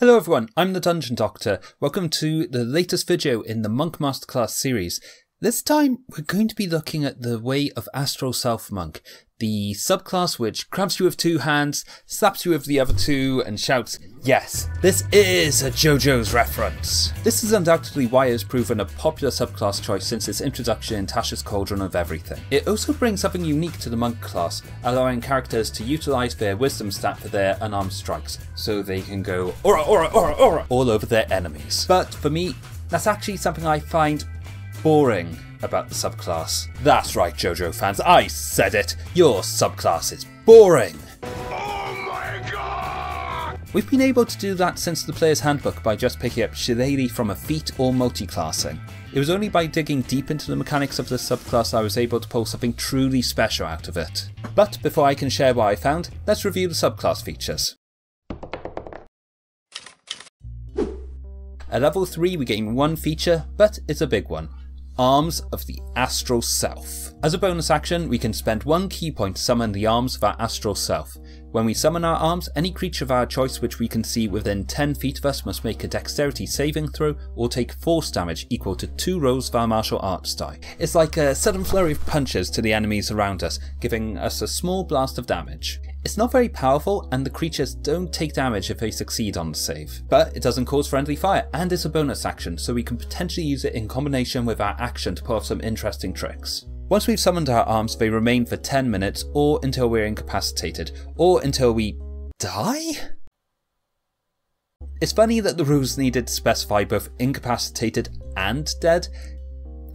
Hello everyone, I'm the Dungeon Doctor. Welcome to the latest video in the Monk Masterclass series. This time we're going to be looking at the way of Astral Self Monk, the subclass which grabs you with two hands, slaps you with the other two, and shouts, Yes, this is a JoJo's reference. This is undoubtedly why it has proven a popular subclass choice since its introduction in Tasha's Cauldron of Everything. It also brings something unique to the Monk class, allowing characters to utilise their Wisdom stat for their unarmed strikes, so they can go aura aura aura aura all over their enemies. But for me, that's actually something I find boring about the subclass. That's right, JoJo fans, I said it. Your subclass is boring. Oh my god! We've been able to do that since the player's handbook by just picking up Shillelagh from a feat or multi-classing. It was only by digging deep into the mechanics of this subclass I was able to pull something truly special out of it. But before I can share what I found, let's review the subclass features. At level 3 we gain one feature, but it's a big one. Arms of the Astral Self. As a bonus action, we can spend one ki point to summon the arms of our Astral Self. When we summon our arms, any creature of our choice which we can see within 10 feet of us must make a dexterity saving throw or take force damage equal to 2 rolls of our martial arts die. It's like a sudden flurry of punches to the enemies around us, giving us a small blast of damage. It's not very powerful and the creatures don't take damage if they succeed on the save. But it doesn't cause friendly fire and it's a bonus action so we can potentially use it in combination with our action to pull off some interesting tricks. Once we've summoned our arms, they remain for 10 minutes or until we're incapacitated, or until we die? It's funny that the rules needed to specify both incapacitated and dead.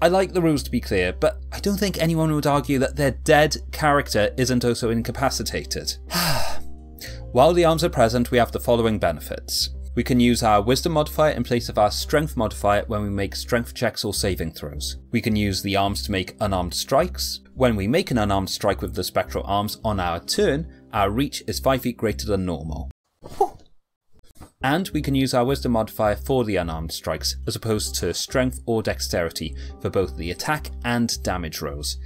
I like the rules to be clear, but I don't think anyone would argue that their dead character isn't also incapacitated. While the arms are present, we have the following benefits. We can use our Wisdom modifier in place of our Strength modifier when we make Strength checks or saving throws. We can use the arms to make unarmed strikes. When we make an unarmed strike with the Spectral arms on our turn, our reach is 5 feet greater than normal. And we can use our Wisdom modifier for the unarmed strikes, as opposed to Strength or Dexterity for both the attack and damage rolls.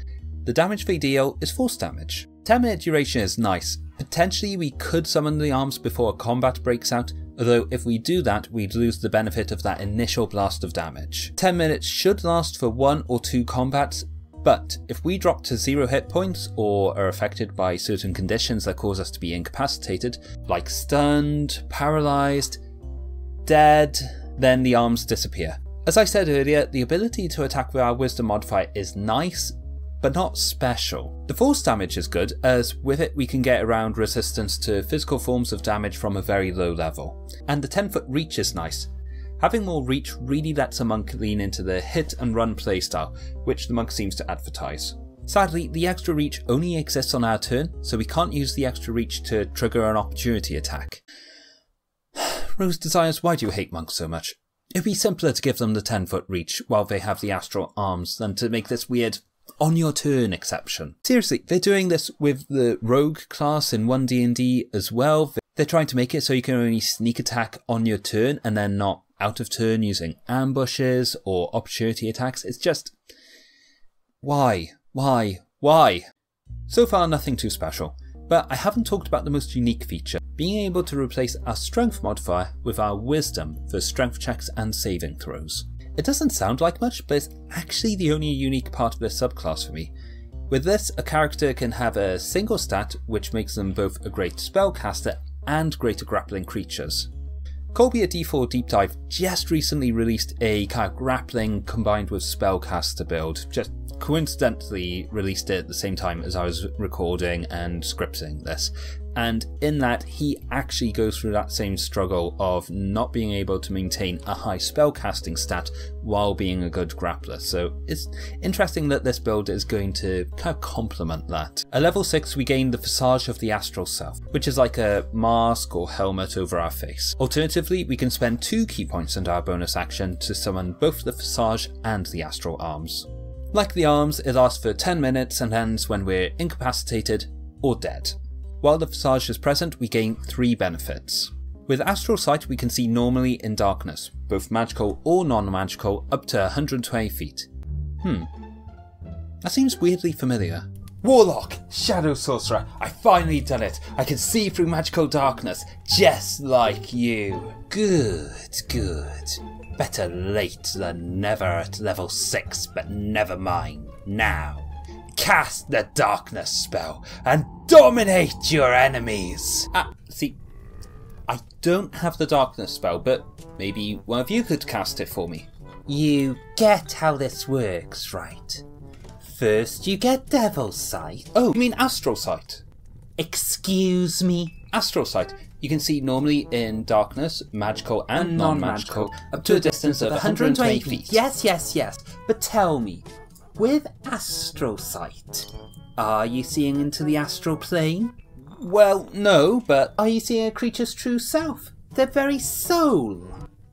The damage they deal is force damage. 10 minute duration is nice. Potentially we could summon the arms before a combat breaks out, although if we do that, we'd lose the benefit of that initial blast of damage. 10 minutes should last for one or two combats, but if we drop to zero hit points or are affected by certain conditions that cause us to be incapacitated, like stunned, paralysed, dead, then the arms disappear. As I said earlier, the ability to attack with our wisdom modifier is nice, but not special. The force damage is good, as with it we can get around resistance to physical forms of damage from a very low level. And the 10 foot reach is nice. Having more reach really lets a monk lean into the hit and run playstyle, which the monk seems to advertise. Sadly, the extra reach only exists on our turn, so we can't use the extra reach to trigger an opportunity attack. Rose Desires, why do you hate monks so much? It'd be simpler to give them the 10 foot reach while they have the astral arms than to make this weird on your turn exception. Seriously, they're doing this with the rogue class in 1D&D as well. They're trying to make it so you can only sneak attack on your turn and then not out of turn using ambushes or opportunity attacks. It's just why? Why? Why? So far nothing too special. But I haven't talked about the most unique feature, being able to replace our strength modifier with our wisdom for strength checks and saving throws. It doesn't sound like much, but it's actually the only unique part of this subclass for me. With this, a character can have a single stat which makes them both a great spellcaster and greater grappling creatures. Colby at D4 Deep Dive just recently released a kind of grappling combined with spellcaster build, just coincidentally released it at the same time as I was recording and scripting this. And in that, he actually goes through that same struggle of not being able to maintain a high spellcasting stat while being a good grappler. So it's interesting that this build is going to kind of complement that. At level 6, we gain the Visage of the Astral Self, which is like a mask or helmet over our face. Alternatively, we can spend two ki points under our bonus action to summon both the Visage and the Astral Arms. Like the arms, it lasts for 10 minutes and ends when we're incapacitated or dead. While the Visage is present, we gain 3 benefits. With Astral Sight we can see normally in darkness, both magical or non-magical, up to 120 feet. Hmm. That seems weirdly familiar. Warlock! Shadow Sorcerer! I finally done it! I can see through magical darkness, just like you! Good, good. Better late than never at level 6, but never mind. Now, cast the darkness spell and dominate your enemies! Ah, see, I don't have the darkness spell, but maybe one of you could cast it for me. You get how this works, right? First, you get Devil's Sight. Oh, you mean Astral Sight? Excuse me? Astral Sight. You can see normally in darkness, magical and non-magical, up to a distance of 120 feet. Yes, yes, yes. But tell me, with Astral Sight, are you seeing into the astral plane? Well, no, but Are you seeing a creature's true self? Their very soul?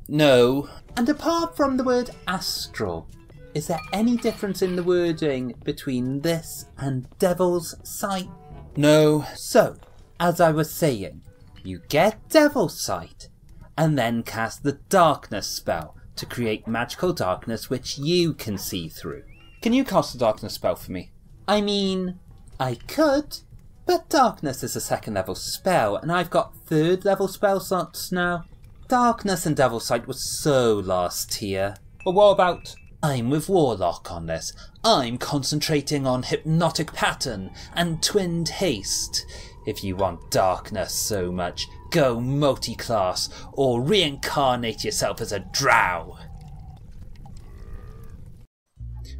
no. And apart from the word astral, is there any difference in the wording between this and Devil's Sight? No. So, as I was saying, you get Devil's Sight, and then cast the Darkness spell to create magical darkness which you can see through. Can you cast the darkness spell for me? I mean, I could, but Darkness is a second level spell, and I've got third level spell slots now. Darkness and Devil's Sight was so last tier. But what about I'm with Warlock on this. I'm concentrating on Hypnotic Pattern and Twinned Haste. If you want darkness so much, go multi-class or reincarnate yourself as a drow.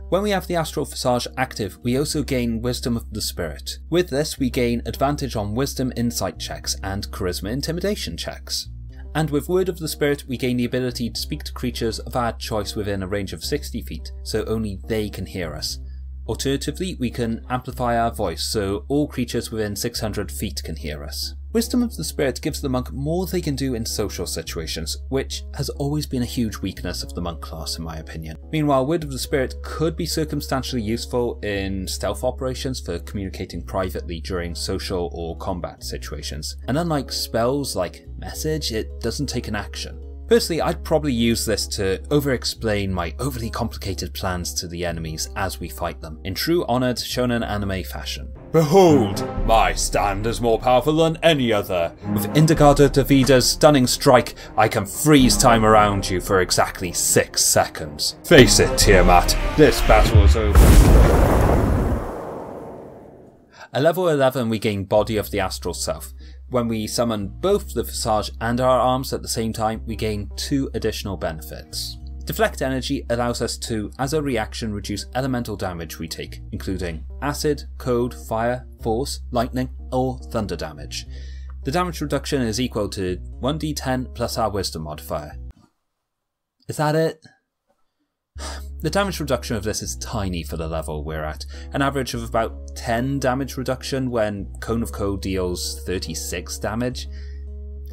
When we have the Astral Visage active, we also gain Wisdom of the Spirit. With this, we gain advantage on Wisdom Insight checks and Charisma Intimidation checks. And with Word of the Spirit, we gain the ability to speak to creatures of our choice within a range of 60 feet, so only they can hear us. Alternatively, we can amplify our voice so all creatures within 600 feet can hear us. Wisdom of the Spirit gives the monk more they can do in social situations, which has always been a huge weakness of the monk class in my opinion. Meanwhile, Word of the Spirit could be circumstantially useful in stealth operations for communicating privately during social or combat situations, and unlike spells like Message, it doesn't take an action. Personally, I'd probably use this to over explain my overly complicated plans to the enemies as we fight them, in true honoured shonen anime fashion. Behold, my stand is more powerful than any other. With Indigada Davida's stunning strike, I can freeze time around you for exactly six seconds. Face it, Tiamat, this battle is over. At level 11, we gain Body of the Astral Self. When we summon both the Visage and our arms at the same time, we gain two additional benefits. Deflect Energy allows us to, as a reaction, reduce elemental damage we take, including acid, cold, fire, force, lightning, or thunder damage. The damage reduction is equal to 1d10 plus our wisdom modifier. Is that it? The damage reduction of this is tiny for the level we're at, an average of about 10 damage reduction when Cone of Cold deals 36 damage.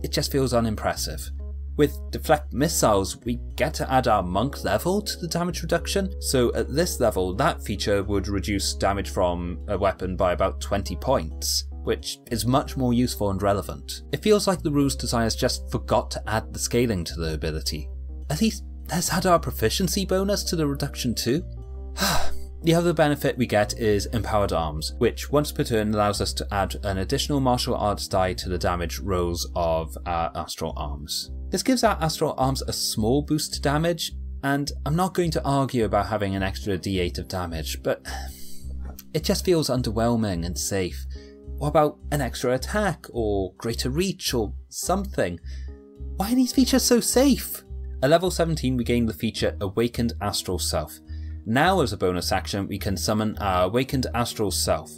It just feels unimpressive. With Deflect Missiles, we get to add our monk level to the damage reduction, so at this level, that feature would reduce damage from a weapon by about 20 points, which is much more useful and relevant. It feels like the rules designers just forgot to add the scaling to the ability. At least, let's add our proficiency bonus to the reduction too. The other benefit we get is Empowered Arms, which once per turn allows us to add an additional martial arts die to the damage rolls of our Astral Arms. This gives our Astral Arms a small boost to damage, and I'm not going to argue about having an extra d8 of damage, but it just feels underwhelming and safe. What about an extra attack, or greater reach, or something? Why are these features so safe? At level 17 we gain the feature Awakened Astral Self. Now as a bonus action we can summon our Awakened Astral Self,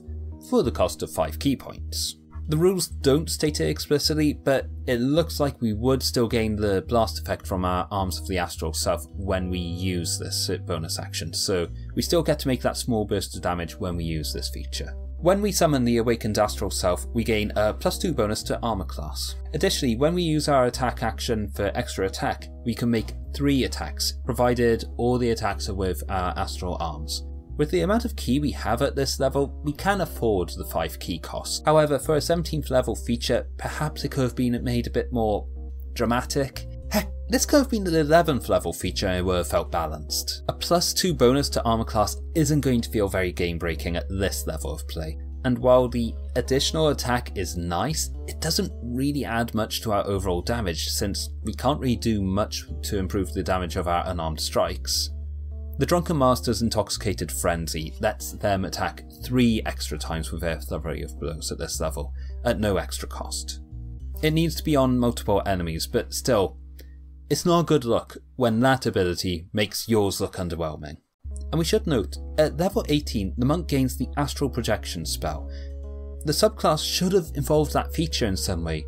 for the cost of 5 ki points. The rules don't state it explicitly, but it looks like we would still gain the blast effect from our Arms of the Astral Self when we use this bonus action, so we still get to make that small burst of damage when we use this feature. When we summon the Awakened Astral Self, we gain a plus 2 bonus to armor class. Additionally, when we use our attack action for extra attack, we can make 3 attacks, provided all the attacks are with our Astral Arms. With the amount of ki we have at this level, we can afford the 5 ki cost. However, for a 17th level feature, perhaps it could have been made a bit more dramatic. This could have been the 11th level feature and it would have felt balanced. A plus 2 bonus to armor class isn't going to feel very game breaking at this level of play, and while the additional attack is nice, it doesn't really add much to our overall damage since we can't really do much to improve the damage of our unarmed strikes. The Drunken Master's Intoxicated Frenzy lets them attack 3 extra times with their flurry of blows at this level, at no extra cost. It needs to be on multiple enemies, but still, it's not good look when that ability makes yours look underwhelming. And we should note, at level 18, the monk gains the Astral Projection spell. The subclass should have involved that feature in some way.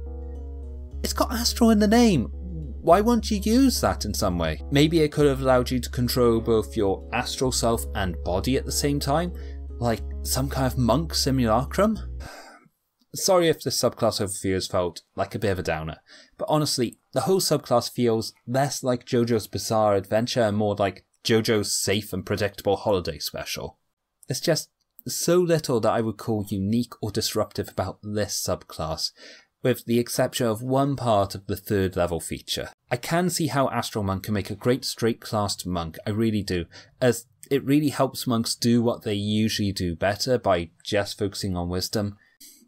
It's got Astral in the name, why won't you use that in some way? Maybe it could have allowed you to control both your astral self and body at the same time, like some kind of monk simulacrum? Sorry if this subclass overview has felt like a bit of a downer, but honestly, the whole subclass feels less like JoJo's Bizarre Adventure and more like JoJo's safe and predictable holiday special. There's just so little that I would call unique or disruptive about this subclass, with the exception of one part of the third level feature. I can see how Astral Monk can make a great straight classed monk, I really do, as it really helps monks do what they usually do better by just focusing on wisdom,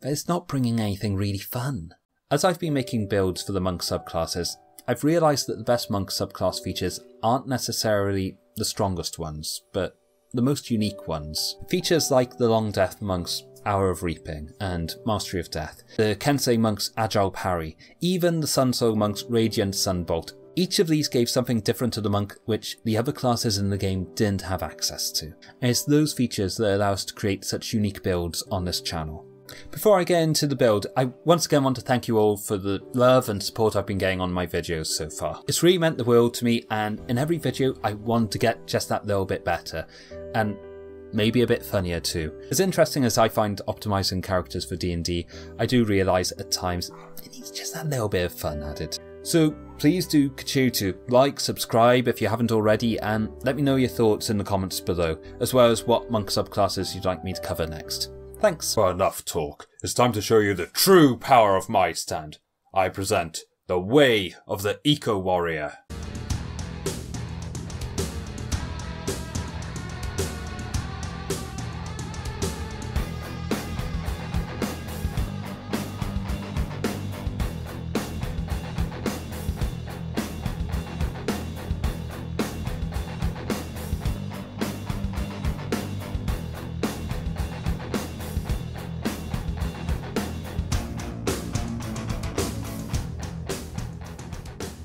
but it's not bringing anything really fun. As I've been making builds for the monk subclasses, I've realised that the best monk subclass features aren't necessarily the strongest ones, but the most unique ones. Features like the Long Death Monk's Hour of Reaping and Mastery of Death, the Kensei Monk's Agile Parry, even the Sun Soul Monk's Radiant Sunbolt. Each of these gave something different to the monk which the other classes in the game didn't have access to. And it's those features that allow us to create such unique builds on this channel. Before I get into the build, I once again want to thank you all for the love and support I've been getting on my videos so far. It's really meant the world to me and in every video I want to get just that little bit better. And maybe a bit funnier too. As interesting as I find optimizing characters for D&D, I do realise at times it needs just that little bit of fun added. So please do continue to like, subscribe if you haven't already, and let me know your thoughts in the comments below, as well as what monk subclasses you'd like me to cover next. Thanks. Well, enough talk. It's time to show you the true power of my stand. I present the Way of the Eco Warrior.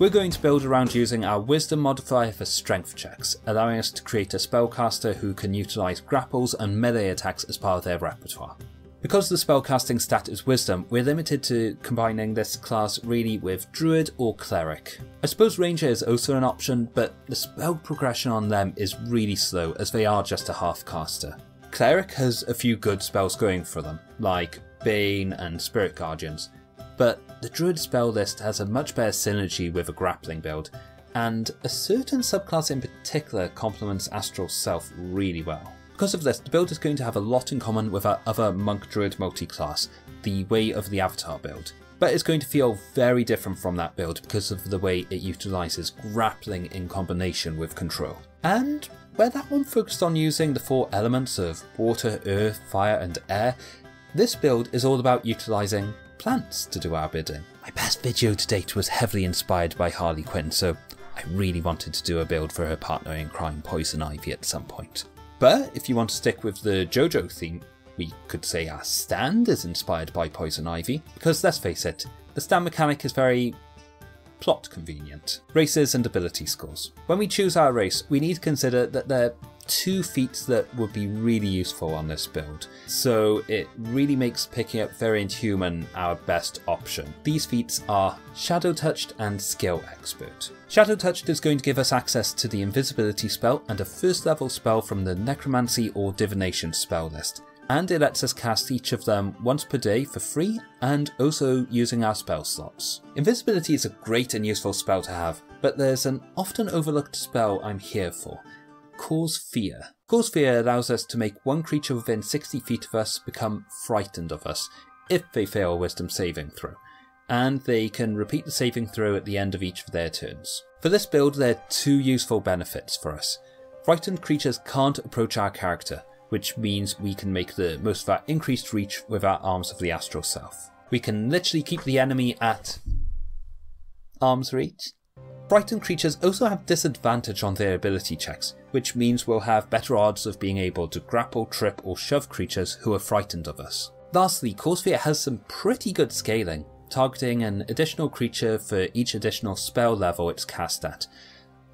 We're going to build around using our wisdom modifier for strength checks, allowing us to create a spellcaster who can utilise grapples and melee attacks as part of their repertoire. Because the spellcasting stat is wisdom, we're limited to combining this class really with druid or cleric. I suppose ranger is also an option, but the spell progression on them is really slow as they are just a half caster. Cleric has a few good spells going for them, like Bane and Spirit Guardians, but the Druid spell list has a much better synergy with a grappling build, and a certain subclass in particular complements Astral Self really well. Because of this, the build is going to have a lot in common with our other Monk Druid multi-class, the Way of the Avatar build. But it's going to feel very different from that build because of the way it utilises grappling in combination with control. And where that one focused on using the four elements of water, earth, fire and air, this build is all about utilising plants to do our bidding. My best video to date was heavily inspired by Harley Quinn, so I really wanted to do a build for her partner in crime, Poison Ivy, at some point. But if you want to stick with the JoJo theme, we could say our stand is inspired by Poison Ivy, because let's face it, the stand mechanic is very plot convenient. Races and ability scores. When we choose our race, we need to consider that there are two feats that would be really useful on this build, so it really makes picking up Variant Human our best option. These feats are Shadow Touched and Skill Expert. Shadow Touched is going to give us access to the Invisibility spell and a first level spell from the Necromancy or Divination spell list, and it lets us cast each of them once per day for free and also using our spell slots. Invisibility is a great and useful spell to have, but there's an often overlooked spell I'm here for. Cause Fear. Cause Fear allows us to make one creature within 60 feet of us become frightened of us if they fail a wisdom saving throw, and they can repeat the saving throw at the end of each of their turns. For this build, there are two useful benefits for us. Frightened creatures can't approach our character, which means we can make the most of our increased reach with our Arms of the Astral Self. We can literally keep the enemy at arm's reach. Frightened creatures also have disadvantage on their ability checks, which means we'll have better odds of being able to grapple, trip, or shove creatures who are frightened of us. Lastly, Cause Fear has some pretty good scaling, targeting an additional creature for each additional spell level it's cast at,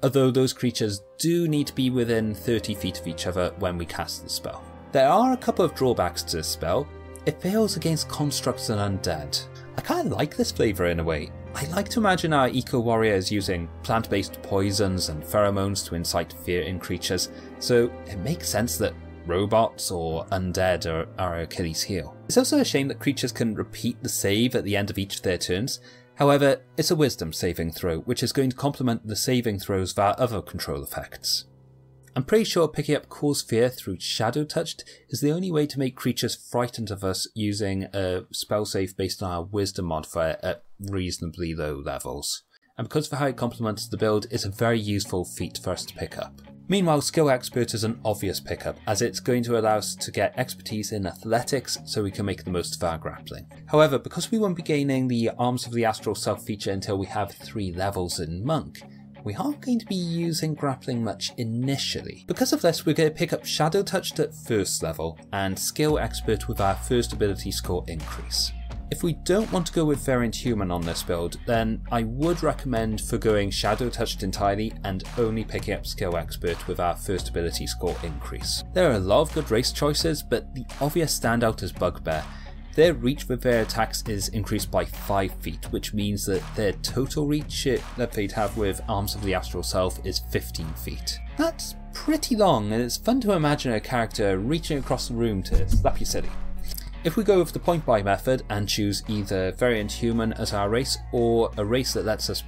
although those creatures do need to be within 30 feet of each other when we cast the spell. There are a couple of drawbacks to this spell. It fails against constructs and undead. I kind of like this flavour in a way. I like to imagine our eco warriors using plant based poisons and pheromones to incite fear in creatures, so it makes sense that robots or undead are Achilles heel. It's also a shame that creatures can repeat the save at the end of each of their turns. However, it's a wisdom saving throw, which is going to complement the saving throws via other control effects. I'm pretty sure picking up Cause Fear through Shadow Touched is the only way to make creatures frightened of us using a spell save based on our Wisdom modifier at reasonably low levels. And because of how it complements the build, it's a very useful feat for us to pick up. Meanwhile, Skill Expert is an obvious pickup, as it's going to allow us to get expertise in athletics so we can make the most of our grappling. However, because we won't be gaining the Arms of the Astral Self feature until we have 3 levels in Monk, we aren't going to be using grappling much initially. Because of this, we're going to pick up Shadow Touched at first level and Skill Expert with our first ability score increase. If we don't want to go with Variant Human on this build, then I would recommend forgoing Shadow Touched entirely and only picking up Skill Expert with our first ability score increase. There are a lot of good race choices, but the obvious standout is Bugbear. Their reach with their attacks is increased by 5 feet, which means that their total reach that they'd have with Arms of the Astral Self is 15 feet. That's pretty long, and it's fun to imagine a character reaching across the room to slap you silly. If we go with the point buy method and choose either variant human as our race or a race that lets us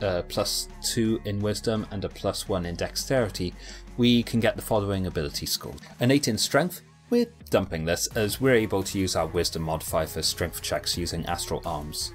a uh, plus 2 in wisdom and a plus 1 in dexterity, we can get the following ability score. An 8 in strength, we're dumping this as we're able to use our wisdom modifier for strength checks using astral arms.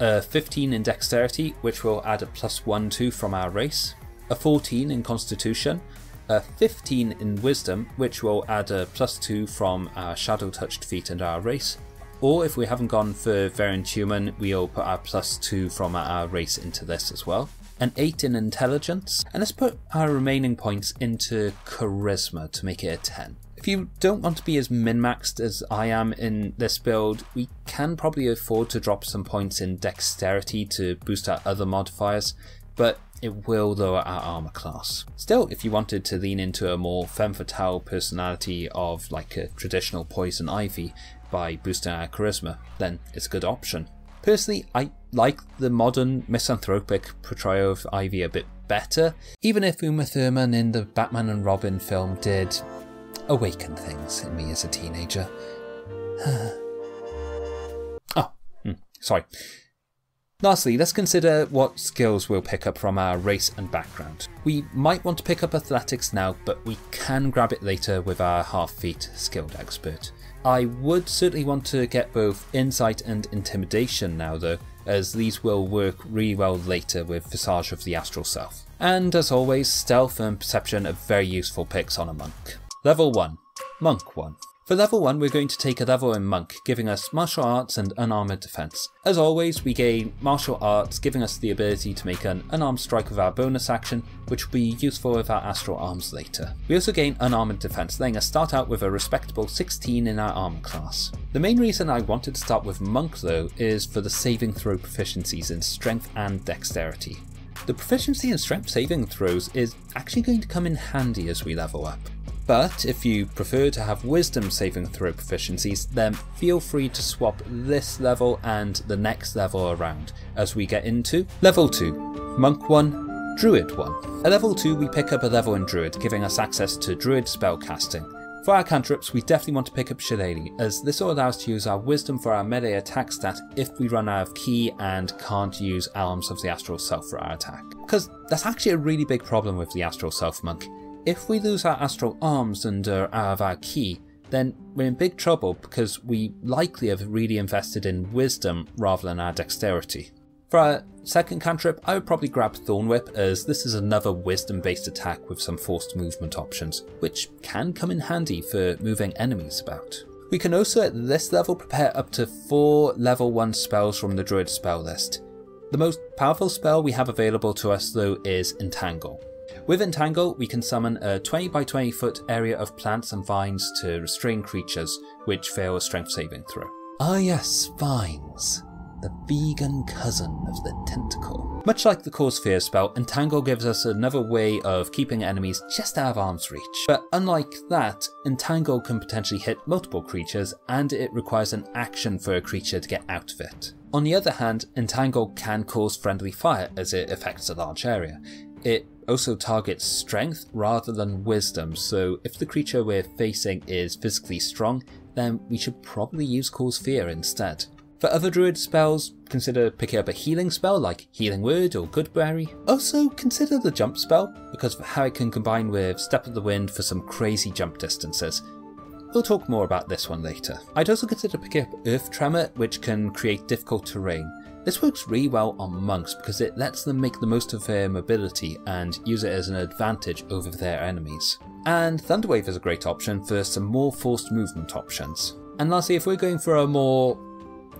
A 15 in dexterity, which will add a plus 1 to from our race. A 14 in constitution, a 15 in Wisdom, which will add a plus 2 from our Shadow Touched feat and our race. Or if we haven't gone for Variant Human, we'll put our plus 2 from our race into this as well. An 8 in Intelligence, and let's put our remaining points into Charisma to make it a 10. If you don't want to be as min-maxed as I am in this build, we can probably afford to drop some points in Dexterity to boost our other modifiers, but it will lower our armor class. Still, if you wanted to lean into a more femme fatale personality of like a traditional poison ivy by boosting our charisma, then it's a good option. Personally, I like the modern misanthropic portrayal of Ivy a bit better, even if Uma Thurman in the Batman and Robin film did awaken things in me as a teenager. oh, hmm, sorry. Lastly, let's consider what skills we'll pick up from our race and background. We might want to pick up athletics now, but we can grab it later with our half feat Skill Expert. I would certainly want to get both insight and intimidation now though, as these will work really well later with Visage of the Astral Self. And as always, stealth and perception are very useful picks on a monk. Level 1, Monk 1. For level 1 we're going to take a level in Monk, giving us martial arts and unarmoured defence. As always we gain martial arts, giving us the ability to make an unarmed strike with our bonus action, which will be useful with our astral arms later. We also gain unarmoured defence, letting us start out with a respectable 16 in our armour class. The main reason I wanted to start with Monk though is for the saving throw proficiencies in strength and dexterity. The proficiency in strength saving throws is actually going to come in handy as we level up. But if you prefer to have wisdom saving throw proficiencies, then feel free to swap this level and the next level around as we get into level 2, Monk 1, Druid 1. At level 2 we pick up a level in Druid, giving us access to Druid spellcasting. For our cantrips, we definitely want to pick up Shillelagh, as this will allow us to use our Wisdom for our melee attack stat if we run out of Ki and can't use Arms of the Astral Self for our attack. Because that's actually a really big problem with the Astral Self Monk. If we lose our astral arms and uh, of our Ki, then we're in big trouble because we likely have really invested in wisdom rather than our dexterity. For our second cantrip, I would probably grab Thorn Whip as this is another wisdom based attack with some forced movement options, which can come in handy for moving enemies about. We can also at this level prepare up to 4 level 1 spells from the Druid spell list. The most powerful spell we have available to us though is Entangle. With Entangle, we can summon a 20 by 20 foot area of plants and vines to restrain creatures which fail a strength saving throw. Ah yes, vines the vegan cousin of the tentacle. Much like the Cause Fear spell, Entangle gives us another way of keeping enemies just out of arm's reach. But unlike that, Entangle can potentially hit multiple creatures and it requires an action for a creature to get out of it. On the other hand, Entangle can cause friendly fire as it affects a large area. It also targets strength rather than wisdom, so if the creature we're facing is physically strong, then we should probably use Cause Fear instead. For other druid spells, consider picking up a healing spell like Healing Word or Goodberry. Also consider the jump spell, because of how it can combine with Step of the Wind for some crazy jump distances. We'll talk more about this one later. I'd also consider picking up Earth Tremor, which can create difficult terrain. This works really well on monks because it lets them make the most of their mobility and use it as an advantage over their enemies. And Thunderwave is a great option for some more forced movement options. And lastly, if we're going for a more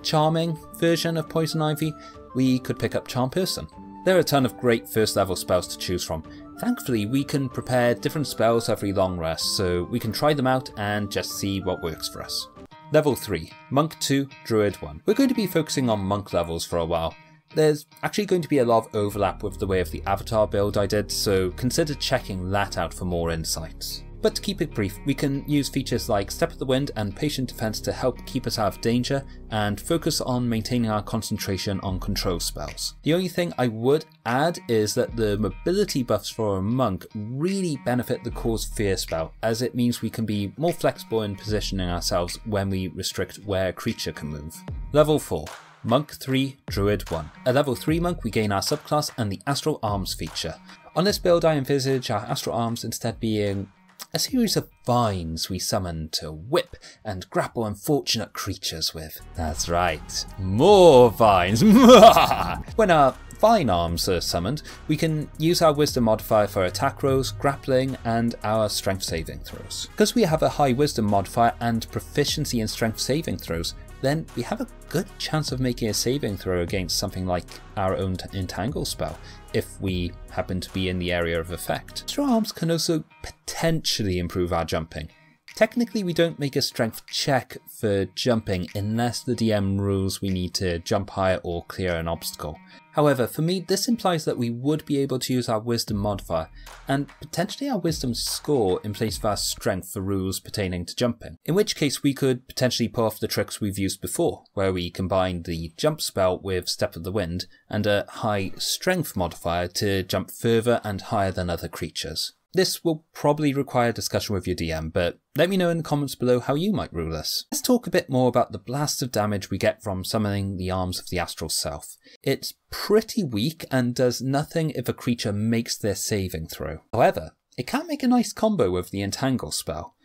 charming version of Poison Ivy, we could pick up Charm Person. There are a ton of great first level spells to choose from. Thankfully, we can prepare different spells every long rest, so we can try them out and just see what works for us. Level 3, Monk 2, Druid 1. We're going to be focusing on monk levels for a while. There's actually going to be a lot of overlap with the way of the avatar build I did, so consider checking that out for more insights. But to keep it brief, we can use features like Step of the Wind and Patient Defense to help keep us out of danger and focus on maintaining our concentration on control spells. The only thing I would add is that the mobility buffs for a monk really benefit the Cause Fear spell, as it means we can be more flexible in positioning ourselves when we restrict where a creature can move. Level 4. Monk 3, Druid 1. At level 3 Monk we gain our subclass and the Astral Arms feature. On this build I envisage our Astral Arms instead being a series of vines we summon to whip and grapple unfortunate creatures with. That's right, more vines! when our vine arms are summoned, we can use our wisdom modifier for attack rolls, grappling, and our strength saving throws. Because we have a high wisdom modifier and proficiency in strength saving throws, then we have a good chance of making a saving throw against something like our own Entangle spell, if we happen to be in the area of effect. Straw arms can also potentially improve our jumping. Technically, we don't make a strength check for jumping unless the DM rules we need to jump higher or clear an obstacle. However, for me, this implies that we would be able to use our wisdom modifier and potentially our wisdom score in place of our strength for rules pertaining to jumping. In which case, we could potentially pull off the tricks we've used before, where we combine the jump spell with Step of the Wind and a high strength modifier to jump further and higher than other creatures. This will probably require discussion with your DM, but let me know in the comments below how you might rule this. Let's talk a bit more about the blast of damage we get from summoning the arms of the astral self. It's pretty weak and does nothing if a creature makes their saving throw. However, it can make a nice combo with the entangle spell.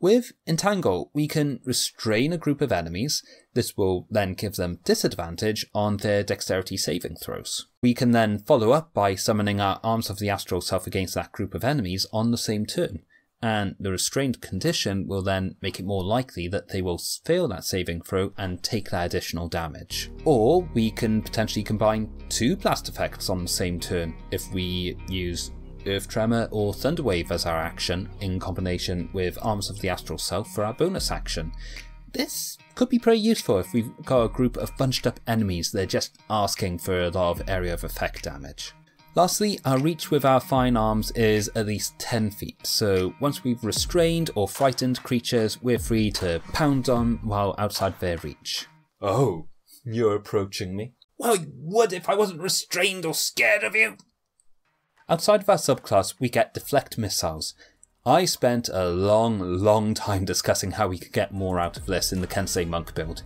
With Entangle, we can restrain a group of enemies. This will then give them disadvantage on their dexterity saving throws. We can then follow up by summoning our Arms of the Astral Self against that group of enemies on the same turn. And the restrained condition will then make it more likely that they will fail that saving throw and take that additional damage. Or we can potentially combine two blast effects on the same turn if we use Earth Tremor or Thunderwave as our action in combination with Arms of the Astral Self for our bonus action. This could be pretty useful if we've got a group of bunched up enemies that are just asking for a lot of area of effect damage. Lastly, our reach with our vine arms is at least 10 feet, so once we've restrained or frightened creatures, we're free to pound on while outside their reach. Oh, you're approaching me? Well, you would if I wasn't restrained or scared of you. Outside of our subclass, we get deflect missiles. I spent a long, long time discussing how we could get more out of this in the Kensei Monk build.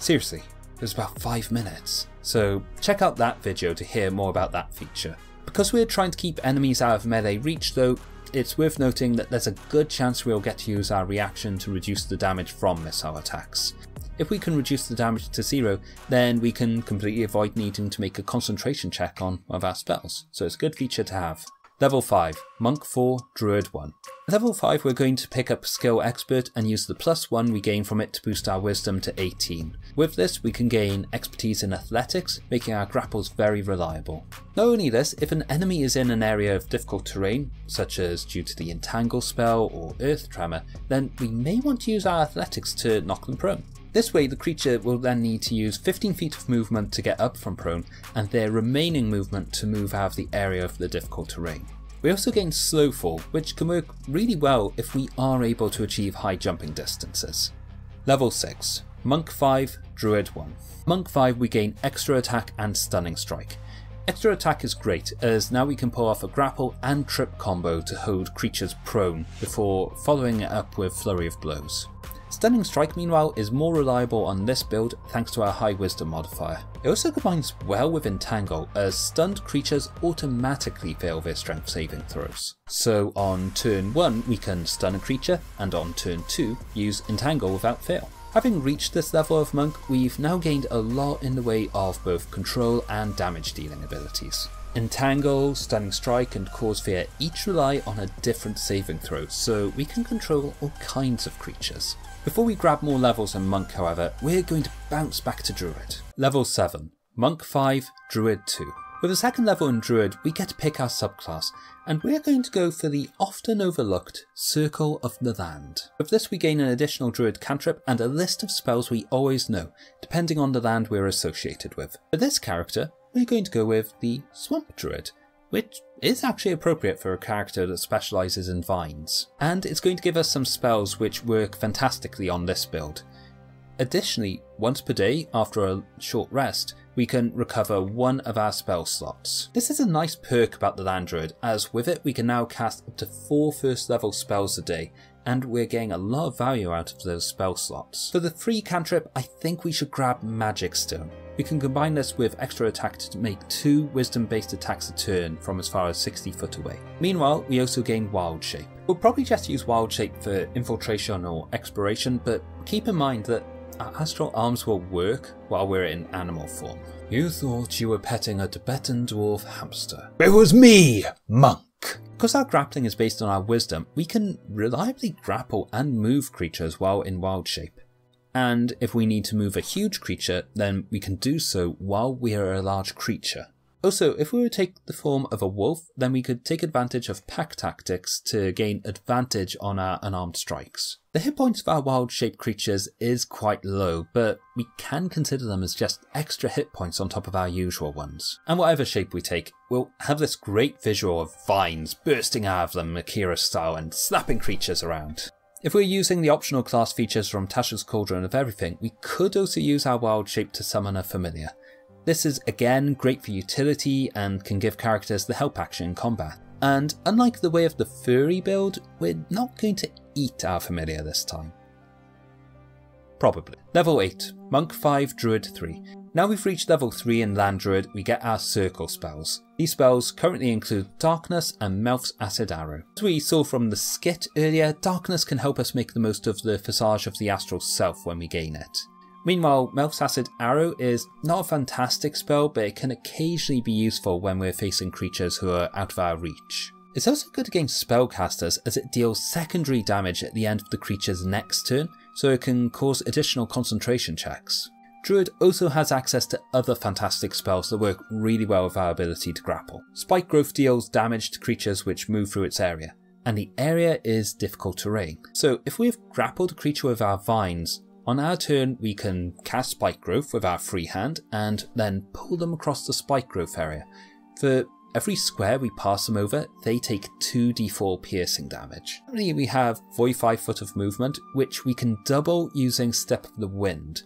Seriously, it was about 5 minutes. So check out that video to hear more about that feature. Because we're trying to keep enemies out of melee reach though, it's worth noting that there's a good chance we'll get to use our reaction to reduce the damage from missile attacks. If we can reduce the damage to zero, then we can completely avoid needing to make a concentration check on one of our spells, so it's a good feature to have. Level 5, Monk 4, Druid 1. Level 5 we're going to pick up Skill Expert and use the plus 1 we gain from it to boost our Wisdom to 18. With this we can gain expertise in Athletics, making our grapples very reliable. Not only this, if an enemy is in an area of difficult terrain, such as due to the Entangle spell or Earth Tremor, then we may want to use our Athletics to knock them prone. This way the creature will then need to use 15 feet of movement to get up from prone and their remaining movement to move out of the area of the difficult terrain. We also gain slow fall, which can work really well if we are able to achieve high jumping distances. Level 6 Monk 5, Druid 1. Monk 5 we gain extra attack and stunning strike. Extra attack is great as now we can pull off a grapple and trip combo to hold creatures prone before following it up with flurry of blows. Stunning Strike meanwhile is more reliable on this build thanks to our high wisdom modifier. It also combines well with Entangle as stunned creatures automatically fail their strength saving throws. So on turn 1 we can stun a creature and on turn 2 use Entangle without fail. Having reached this level of Monk, we've now gained a lot in the way of both control and damage dealing abilities. Entangle, Stunning Strike, and Cause Fear each rely on a different saving throw, so we can control all kinds of creatures. Before we grab more levels in Monk, however, we're going to bounce back to Druid. Level 7, Monk 5, Druid 2. With the second level in Druid, we get to pick our subclass, and we're going to go for the often overlooked Circle of the Land. With this we gain an additional Druid cantrip and a list of spells we always know, depending on the land we're associated with. For this character, we're going to go with the Swamp Druid, which is actually appropriate for a character that specialises in vines. And it's going to give us some spells which work fantastically on this build. Additionally, once per day, after a short rest, we can recover one of our spell slots. This is a nice perk about the Land Druid, as with it we can now cast up to 4 first level spells a day, and we're getting a lot of value out of those spell slots. For the free cantrip, I think we should grab Magic Stone. We can combine this with extra attack to make two wisdom based attacks a turn from as far as 60 foot away. Meanwhile, we also gain Wild Shape. We'll probably just use Wild Shape for infiltration or exploration, but keep in mind that our astral arms will work while we're in animal form. You thought you were petting a Tibetan dwarf hamster. It was me, monk. Because our grappling is based on our wisdom, we can reliably grapple and move creatures while in wild shape. And if we need to move a huge creature, then we can do so while we are a large creature. Also, if we were to take the form of a wolf, then we could take advantage of pack tactics to gain advantage on our unarmed strikes. The hit points of our wild shaped creatures is quite low, but we can consider them as just extra hit points on top of our usual ones. And whatever shape we take, we'll have this great visual of vines bursting out of them Akira style and slapping creatures around. If we're using the optional class features from Tasha's Cauldron of Everything, we could also use our wild shape to summon a familiar. This is again great for utility and can give characters the help action in combat. And unlike the way of the furry build, we're not going to eat our familiar this time. Probably. Level 8, Monk 5, Druid 3. Now we've reached level 3 in Land Druid, we get our circle spells. These spells currently include Darkness and Melf's Acid Arrow. As we saw from the skit earlier, Darkness can help us make the most of the Visage of the Astral Self when we gain it. Meanwhile, Melf's Acid Arrow is not a fantastic spell, but it can occasionally be useful when we're facing creatures who are out of our reach. It's also good against spellcasters as it deals secondary damage at the end of the creature's next turn, so it can cause additional concentration checks. Druid also has access to other fantastic spells that work really well with our ability to grapple. Spike Growth deals damage to creatures which move through its area, and the area is difficult terrain. So if we've grappled a creature with our vines, on our turn, we can cast Spike Growth with our free hand and then pull them across the Spike Growth area. For every square we pass them over, they take 2d4 piercing damage. Currently, we have 45 foot of movement, which we can double using Step of the Wind.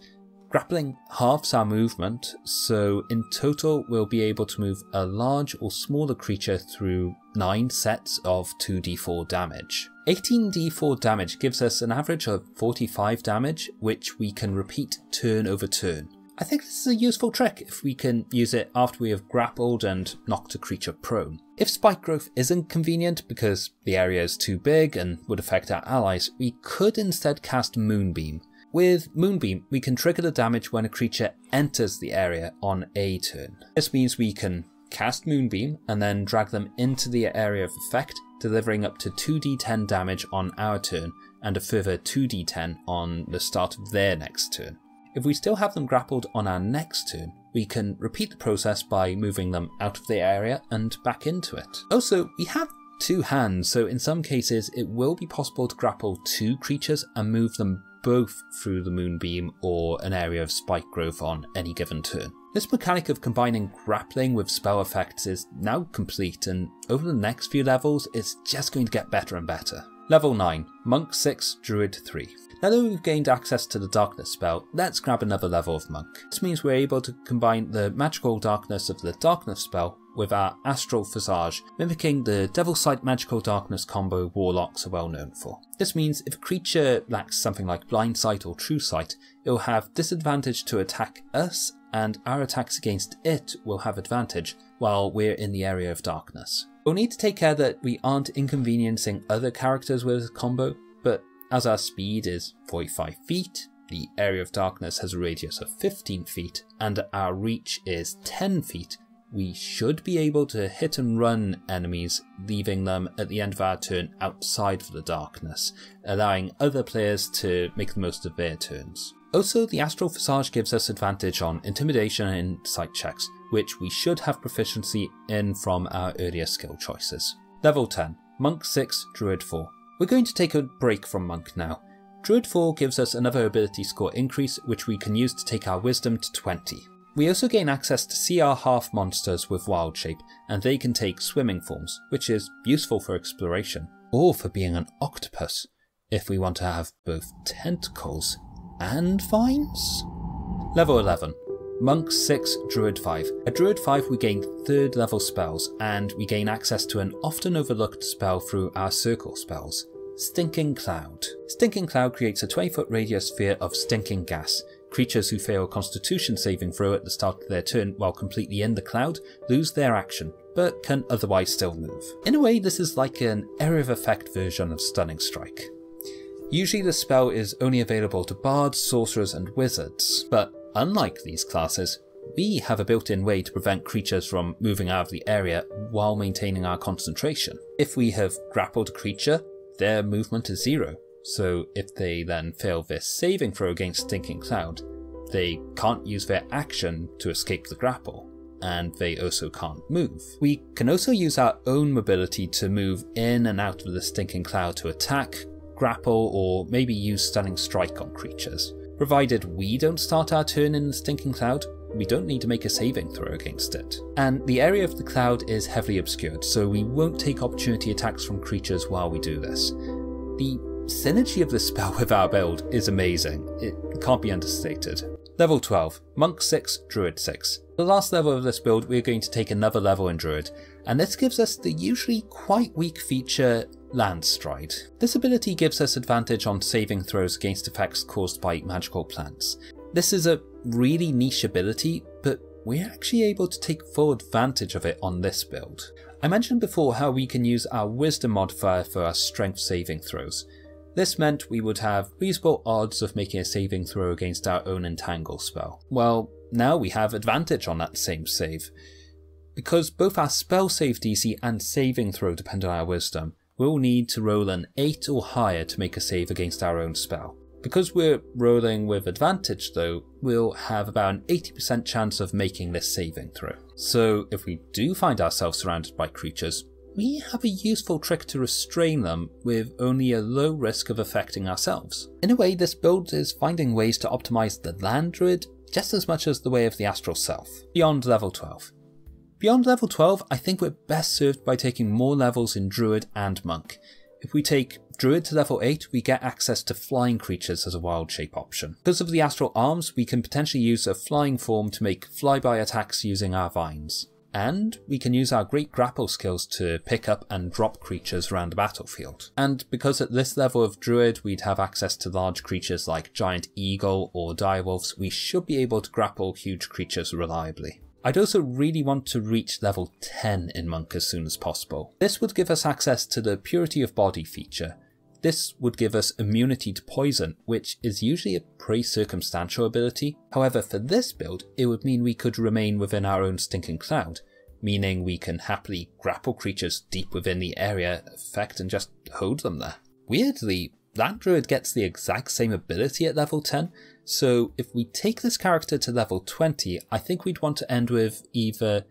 Grappling halves our movement, so in total we'll be able to move a large or smaller creature through 9 sets of 2d4 damage. 18d4 damage gives us an average of 45 damage, which we can repeat turn over turn. I think this is a useful trick if we can use it after we have grappled and knocked a creature prone. If spike growth isn't convenient because the area is too big and would affect our allies, we could instead cast Moonbeam. With Moonbeam, we can trigger the damage when a creature enters the area on a turn. This means we can cast Moonbeam and then drag them into the area of effect, delivering up to 2d10 damage on our turn and a further 2d10 on the start of their next turn. If we still have them grappled on our next turn, we can repeat the process by moving them out of the area and back into it. Also, we have two hands, so in some cases it will be possible to grapple two creatures and move them both through the moonbeam or an area of spike growth on any given turn. This mechanic of combining grappling with spell effects is now complete, and over the next few levels, it's just going to get better and better. Level 9 Monk 6, Druid 3. Now that we've gained access to the Darkness spell, let's grab another level of Monk. This means we're able to combine the magical darkness of the Darkness spell with our Astral Visage, mimicking the Devil Sight Magical Darkness combo Warlocks are well known for. This means if a creature lacks something like Blind Sight or True Sight, it will have disadvantage to attack us, and our attacks against it will have advantage while we're in the area of darkness. We'll need to take care that we aren't inconveniencing other characters with this combo, but as our speed is 45 feet, the area of darkness has a radius of 15 feet, and our reach is 10 feet, we should be able to hit and run enemies, leaving them at the end of our turn outside of the darkness, allowing other players to make the most of their turns. Also, the Astral Visage gives us advantage on Intimidation and Sight checks, which we should have proficiency in from our earlier skill choices. Level 10, Monk 6, Druid 4. We're going to take a break from Monk now. Druid 4 gives us another ability score increase, which we can use to take our Wisdom to 20. We also gain access to CR half monsters with wild shape, and they can take swimming forms, which is useful for exploration, or for being an octopus, if we want to have both tentacles and vines. Level 11. Monk 6, Druid 5. At Druid 5 we gain 3rd level spells, and we gain access to an often overlooked spell through our circle spells. Stinking Cloud. Stinking Cloud creates a 20 foot radius sphere of stinking gas, Creatures who fail a constitution saving throw at the start of their turn while completely in the cloud lose their action, but can otherwise still move. In a way, this is like an area of effect version of Stunning Strike. Usually the spell is only available to bards, sorcerers and wizards, but unlike these classes, we have a built-in way to prevent creatures from moving out of the area while maintaining our concentration. If we have grappled a creature, their movement is zero, so if they then fail their saving throw against Stinking Cloud, they can't use their action to escape the grapple, and they also can't move. We can also use our own mobility to move in and out of the Stinking Cloud to attack, grapple, or maybe use Stunning Strike on creatures. Provided we don't start our turn in the Stinking Cloud, we don't need to make a saving throw against it. And the area of the cloud is heavily obscured, so we won't take opportunity attacks from creatures while we do this. The synergy of this spell with our build is amazing. It can't be understated. Level 12, Monk 6, Druid 6. The last level of this build, we're going to take another level in Druid, and this gives us the usually quite weak feature Land's Stride. This ability gives us advantage on saving throws against effects caused by magical plants. This is a really niche ability, but we're actually able to take full advantage of it on this build. I mentioned before how we can use our wisdom modifier for our strength saving throws. This meant we would have reasonable odds of making a saving throw against our own Entangle spell. Well, now we have advantage on that same save. Because both our spell save DC and saving throw depend on our wisdom, we'll need to roll an 8 or higher to make a save against our own spell. Because we're rolling with advantage though, we'll have about an 80% chance of making this saving throw. So if we do find ourselves surrounded by creatures, we have a useful trick to restrain them with only a low risk of affecting ourselves. In a way, this build is finding ways to optimize the land druid just as much as the way of the astral self, beyond level 12. Beyond level 12, I think we're best served by taking more levels in druid and monk. If we take druid to level 8, we get access to flying creatures as a wild shape option. Because of the astral arms, we can potentially use a flying form to make flyby attacks using our vines and we can use our great grapple skills to pick up and drop creatures around the battlefield. And because at this level of druid we'd have access to large creatures like giant eagle or direwolves, we should be able to grapple huge creatures reliably. I'd also really want to reach level 10 in Monk as soon as possible. This would give us access to the Purity of Body feature. This would give us immunity to poison, which is usually a pretty circumstantial ability. However, for this build, it would mean we could remain within our own stinking cloud, meaning we can happily grapple creatures deep within the area effect and just hold them there. Weirdly, that druid gets the exact same ability at level 10, so if we take this character to level 20, I think we'd want to end with either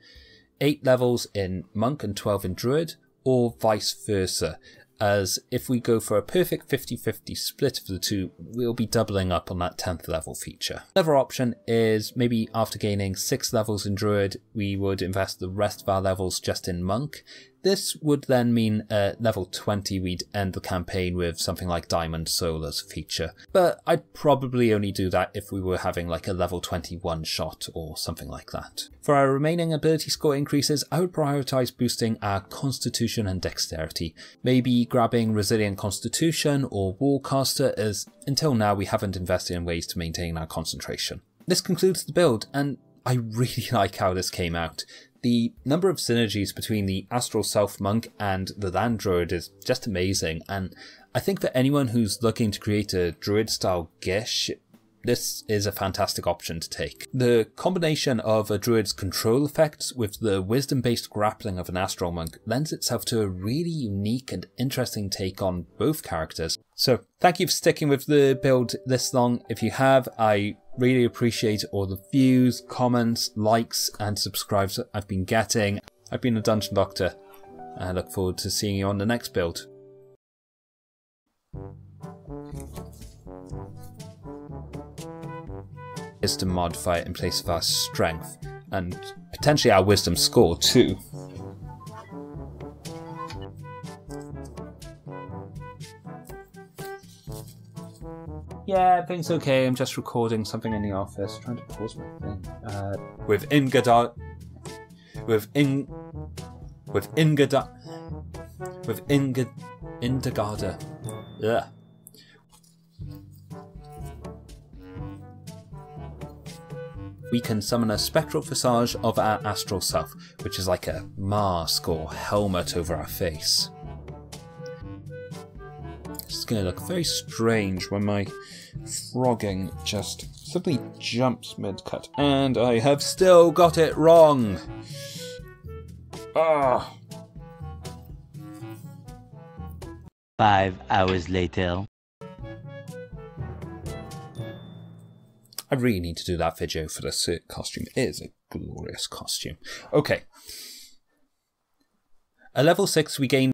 8 levels in monk and 12 in druid, or vice versa, as if we go for a perfect 50-50 split of the two, we'll be doubling up on that 10th level feature. Another option is maybe after gaining 6 levels in Druid, we would invest the rest of our levels just in Monk, this would then mean at level 20 we'd end the campaign with something like Diamond a feature, but I'd probably only do that if we were having like a level 21 shot or something like that. For our remaining ability score increases, I would prioritise boosting our Constitution and Dexterity, maybe grabbing Resilient Constitution or Warcaster as until now we haven't invested in ways to maintain our concentration. This concludes the build and I really like how this came out the number of synergies between the Astral Self Monk and the Land Druid is just amazing, and I think for anyone who's looking to create a Druid style Gish, this is a fantastic option to take. The combination of a druid's control effects with the wisdom based grappling of an astral monk lends itself to a really unique and interesting take on both characters. So, thank you for sticking with the build this long. If you have, I Really appreciate all the views, comments, likes, and subscribes I've been getting. I've been a Dungeon Doctor. I look forward to seeing you on the next build. Is to modify it in place of our strength and potentially our wisdom score too. Yeah, everything's okay. I'm just recording something in the office. trying to pause my thing. Uh, with Ingadar. With In. With Ingada. With Ingad. Indagarda. Yeah. We can summon a spectral visage of our astral self, which is like a mask or helmet over our face. It's going to look very strange when my frogging just simply jumps mid-cut. And I have still got it wrong! Ah! Five hours later. I really need to do that video for the Cirque costume. It is a glorious costume. Okay. At level 6 we gain